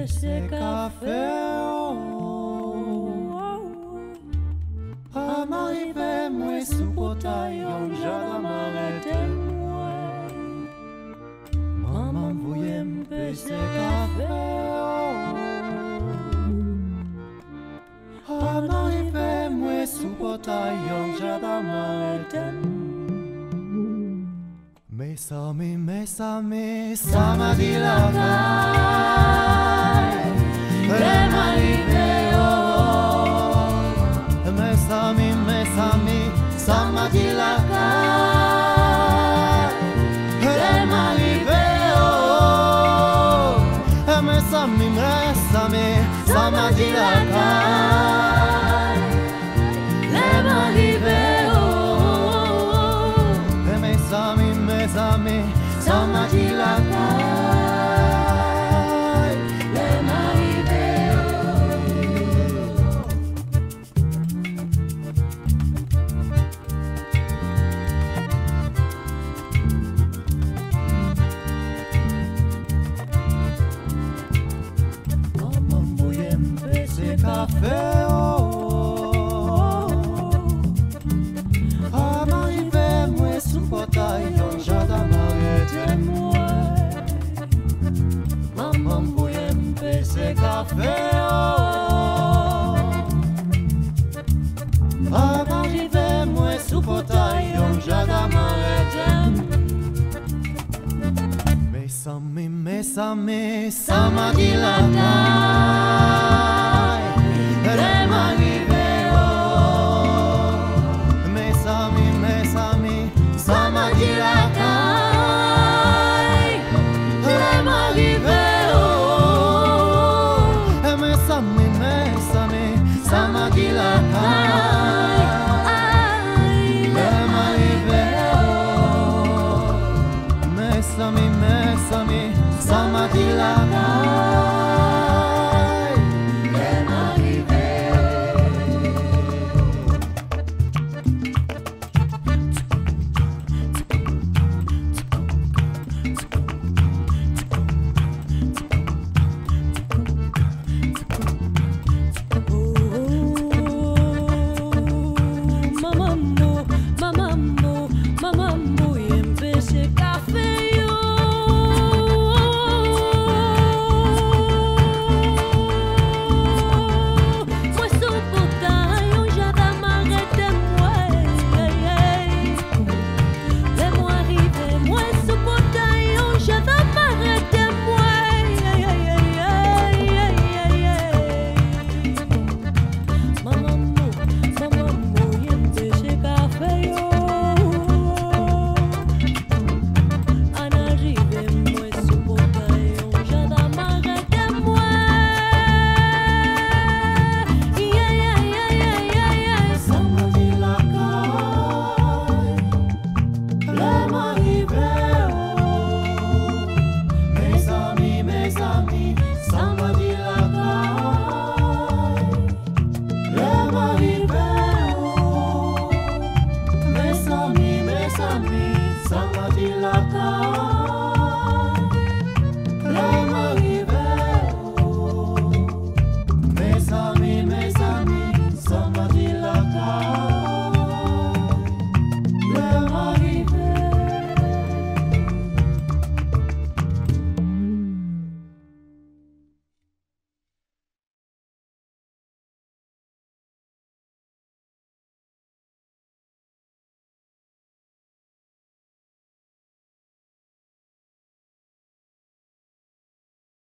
pese kafe Pa marive mwen sou potay yon jada marete mwen Maman voye mpese kafe Pa marive mwen sou potay yon jada marete mwen sama di la vai Le mariveo Mesame, mesame, sama di la vai Le mariveo mes amis, mes amis, sama di Mesame, mesame, sama di la tay magilatan. Sangatilaka.